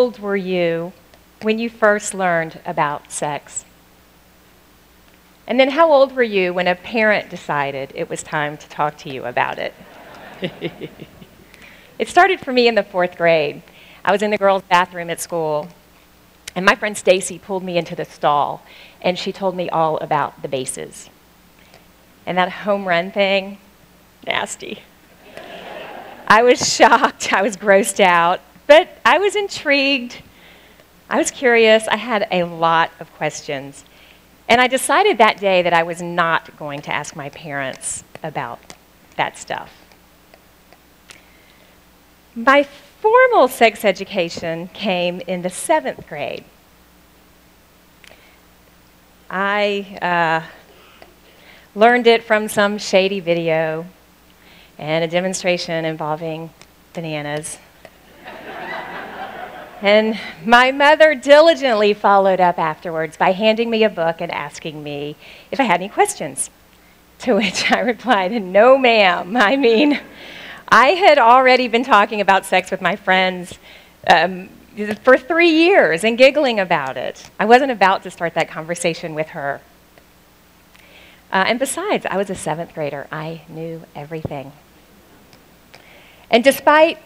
old were you when you first learned about sex? And then how old were you when a parent decided it was time to talk to you about it? it started for me in the fourth grade. I was in the girls' bathroom at school, and my friend Stacy pulled me into the stall, and she told me all about the bases. And that home run thing, nasty. I was shocked, I was grossed out, but I was intrigued. I was curious. I had a lot of questions. And I decided that day that I was not going to ask my parents about that stuff. My formal sex education came in the seventh grade. I uh, learned it from some shady video and a demonstration involving bananas. And my mother diligently followed up afterwards by handing me a book and asking me if I had any questions. To which I replied, No, ma'am. I mean, I had already been talking about sex with my friends um, for three years and giggling about it. I wasn't about to start that conversation with her. Uh, and besides, I was a seventh grader. I knew everything. And despite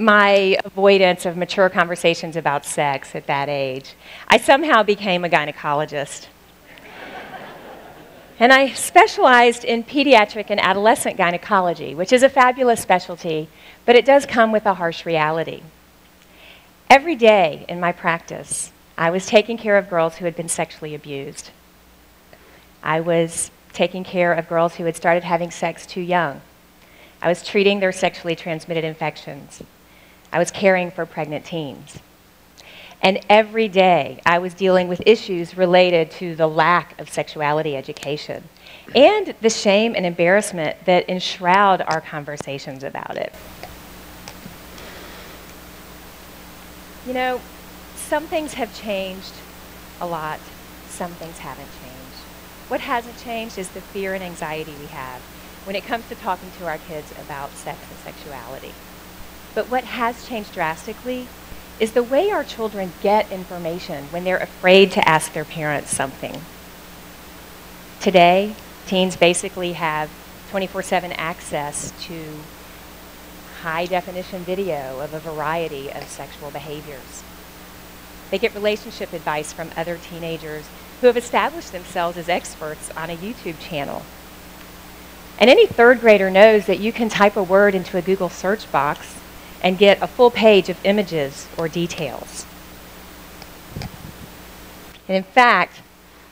my avoidance of mature conversations about sex at that age, I somehow became a gynecologist. and I specialized in pediatric and adolescent gynecology, which is a fabulous specialty, but it does come with a harsh reality. Every day in my practice, I was taking care of girls who had been sexually abused. I was taking care of girls who had started having sex too young. I was treating their sexually transmitted infections. I was caring for pregnant teens. And every day I was dealing with issues related to the lack of sexuality education and the shame and embarrassment that enshroud our conversations about it. You know, some things have changed a lot, some things haven't changed. What hasn't changed is the fear and anxiety we have when it comes to talking to our kids about sex and sexuality. But what has changed drastically is the way our children get information when they're afraid to ask their parents something. Today, teens basically have 24 7 access to high definition video of a variety of sexual behaviors. They get relationship advice from other teenagers who have established themselves as experts on a YouTube channel and any third grader knows that you can type a word into a Google search box and get a full page of images or details. And in fact,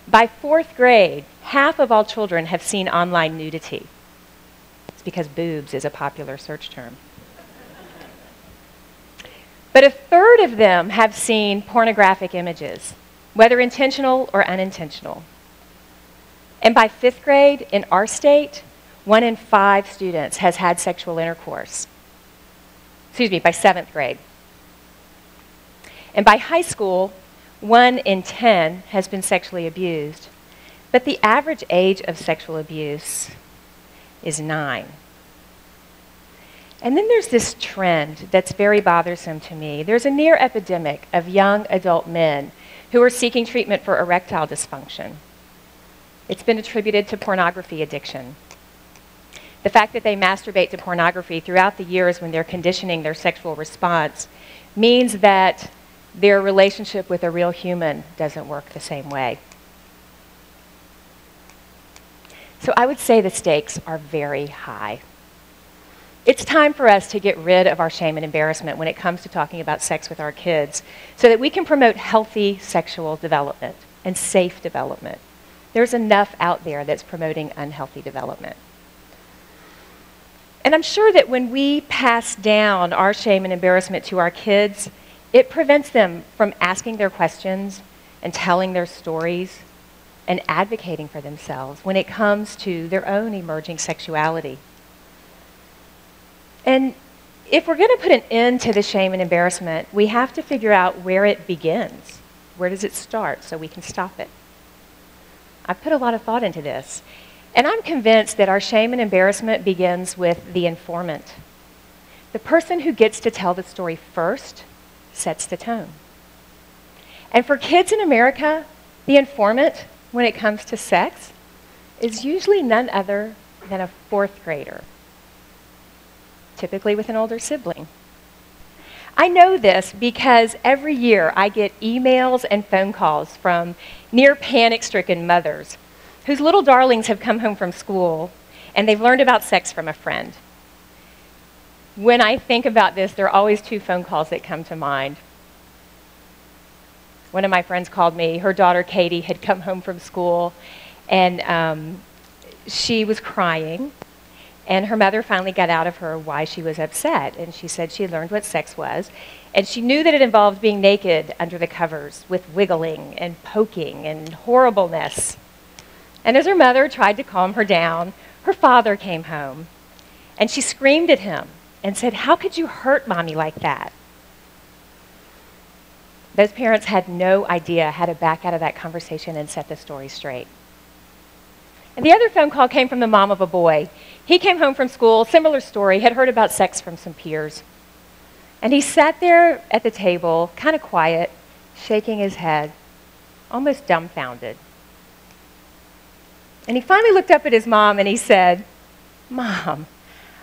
by fourth grade, half of all children have seen online nudity. It's because boobs is a popular search term. But a third of them have seen pornographic images, whether intentional or unintentional. And by fifth grade, in our state, one in five students has had sexual intercourse. Excuse me, by seventh grade. And by high school, one in 10 has been sexually abused. But the average age of sexual abuse is nine. And then there's this trend that's very bothersome to me. There's a near epidemic of young adult men who are seeking treatment for erectile dysfunction. It's been attributed to pornography addiction. The fact that they masturbate to pornography throughout the years when they're conditioning their sexual response means that their relationship with a real human doesn't work the same way. So I would say the stakes are very high. It's time for us to get rid of our shame and embarrassment when it comes to talking about sex with our kids so that we can promote healthy sexual development and safe development. There's enough out there that's promoting unhealthy development. And I'm sure that when we pass down our shame and embarrassment to our kids, it prevents them from asking their questions and telling their stories and advocating for themselves when it comes to their own emerging sexuality. And if we're going to put an end to the shame and embarrassment, we have to figure out where it begins. Where does it start so we can stop it? I've put a lot of thought into this. And I'm convinced that our shame and embarrassment begins with the informant. The person who gets to tell the story first sets the tone. And for kids in America, the informant, when it comes to sex, is usually none other than a fourth grader, typically with an older sibling. I know this because every year I get emails and phone calls from near panic stricken mothers whose little darlings have come home from school and they've learned about sex from a friend. When I think about this, there are always two phone calls that come to mind. One of my friends called me. Her daughter, Katie, had come home from school and um, she was crying and her mother finally got out of her why she was upset. And she said she had learned what sex was. And she knew that it involved being naked under the covers with wiggling and poking and horribleness. And as her mother tried to calm her down, her father came home. And she screamed at him and said, How could you hurt mommy like that? Those parents had no idea how to back out of that conversation and set the story straight. And the other phone call came from the mom of a boy. He came home from school, similar story, had heard about sex from some peers. And he sat there at the table, kind of quiet, shaking his head, almost dumbfounded. And he finally looked up at his mom and he said, Mom,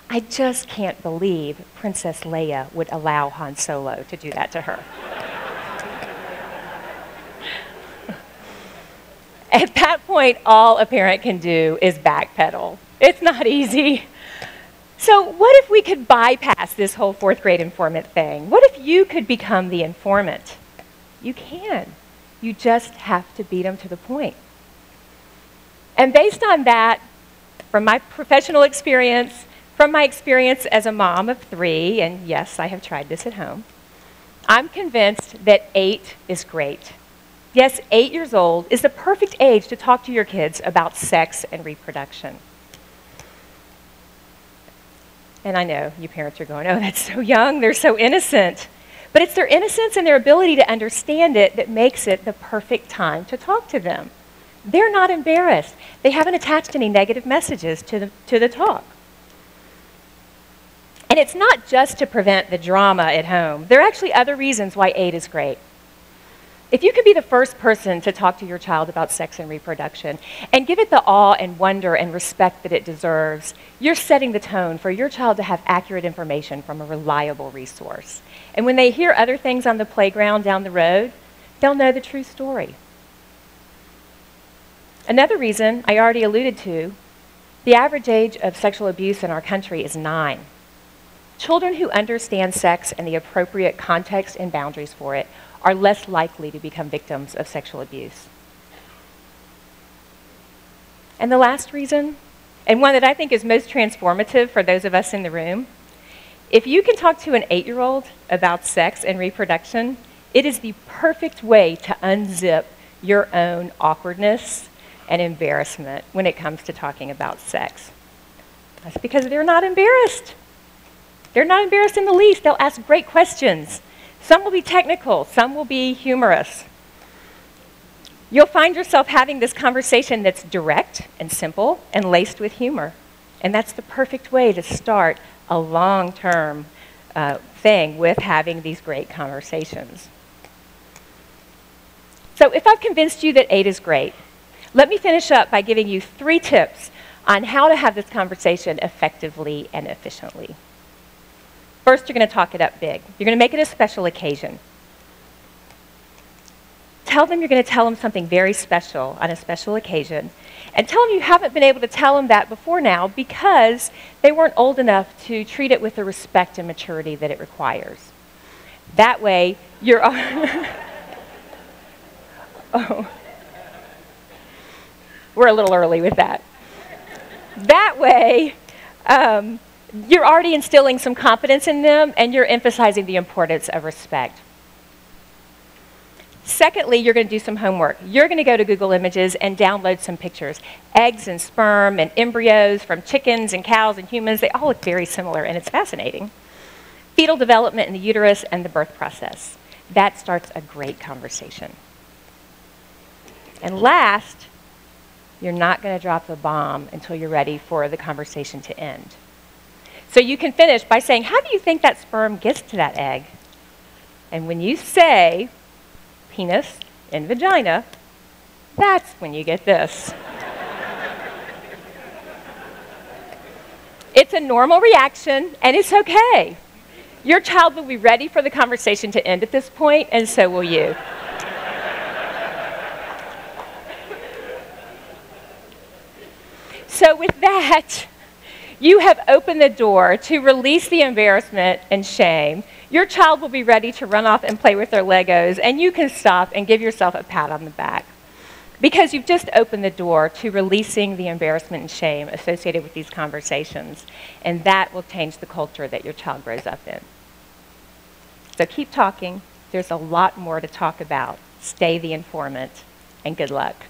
I just can't believe Princess Leia would allow Han Solo to do that to her. At that point, all a parent can do is backpedal. It's not easy. So, what if we could bypass this whole fourth grade informant thing? What if you could become the informant? You can. You just have to beat them to the point. And based on that, from my professional experience, from my experience as a mom of three, and yes, I have tried this at home, I'm convinced that eight is great. Yes, eight years old is the perfect age to talk to your kids about sex and reproduction. And I know you parents are going, oh, that's so young, they're so innocent. But it's their innocence and their ability to understand it that makes it the perfect time to talk to them. They're not embarrassed. They haven't attached any negative messages to the, to the talk. And it's not just to prevent the drama at home. There are actually other reasons why eight is great. If you could be the first person to talk to your child about sex and reproduction and give it the awe and wonder and respect that it deserves, you're setting the tone for your child to have accurate information from a reliable resource. And when they hear other things on the playground down the road, they'll know the true story. Another reason I already alluded to the average age of sexual abuse in our country is nine. Children who understand sex and the appropriate context and boundaries for it are less likely to become victims of sexual abuse. And the last reason, and one that I think is most transformative for those of us in the room, if you can talk to an eight year old about sex and reproduction, it is the perfect way to unzip your own awkwardness and embarrassment when it comes to talking about sex. That's because they're not embarrassed. They're not embarrassed in the least. They'll ask great questions. Some will be technical, some will be humorous. You'll find yourself having this conversation that's direct and simple and laced with humor. And that's the perfect way to start a long term uh, thing with having these great conversations. So, if I've convinced you that eight is great, let me finish up by giving you three tips on how to have this conversation effectively and efficiently. First, you're going to talk it up big. You're going to make it a special occasion. Tell them you're going to tell them something very special on a special occasion. And tell them you haven't been able to tell them that before now because they weren't old enough to treat it with the respect and maturity that it requires. That way, you're. oh. We're a little early with that. That way, um, you're already instilling some confidence in them and you're emphasizing the importance of respect. Secondly, you're going to do some homework. You're going to go to Google Images and download some pictures. Eggs and sperm and embryos from chickens and cows and humans, they all look very similar and it's fascinating. Fetal development in the uterus and the birth process. That starts a great conversation. And last, you're not going to drop the bomb until you're ready for the conversation to end. So you can finish by saying, How do you think that sperm gets to that egg? And when you say penis and vagina, that's when you get this. it's a normal reaction, and it's okay. Your child will be ready for the conversation to end at this point, and so will you. So, with that, you have opened the door to release the embarrassment and shame. Your child will be ready to run off and play with their Legos, and you can stop and give yourself a pat on the back. Because you've just opened the door to releasing the embarrassment and shame associated with these conversations, and that will change the culture that your child grows up in. So keep talking. There's a lot more to talk about. Stay the informant, and good luck.